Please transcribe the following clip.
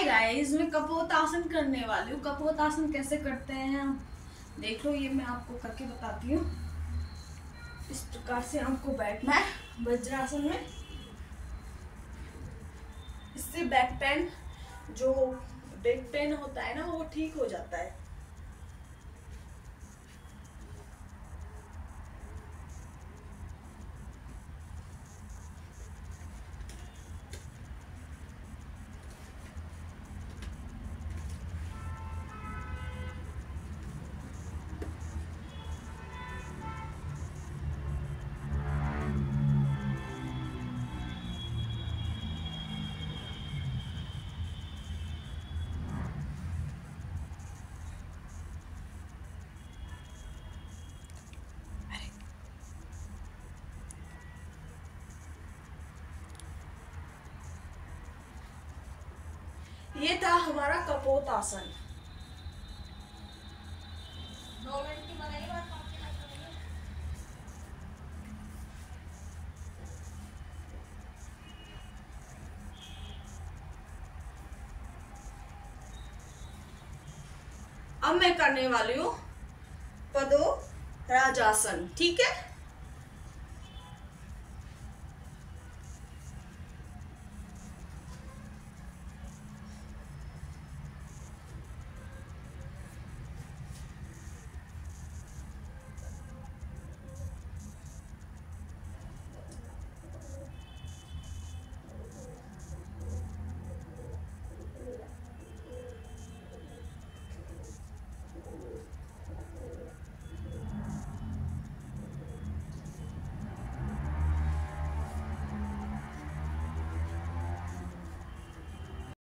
Hi guys मैं कपोतासन करने वाली हूँ। कपोतासन कैसे करते हैं देख लो, ये मैं आपको करके बताती हूँ। इस प्रकार से आपको बैठना है वज्रासन में। इससे बैक पेन, जो बैक पेन होता है ना, वो ठीक हो जाता है। ये था हमारा कपोत आसन। दो मिनट की बनाई बात अब मैं करने वाली हूँ पदो राजासन ठीक है?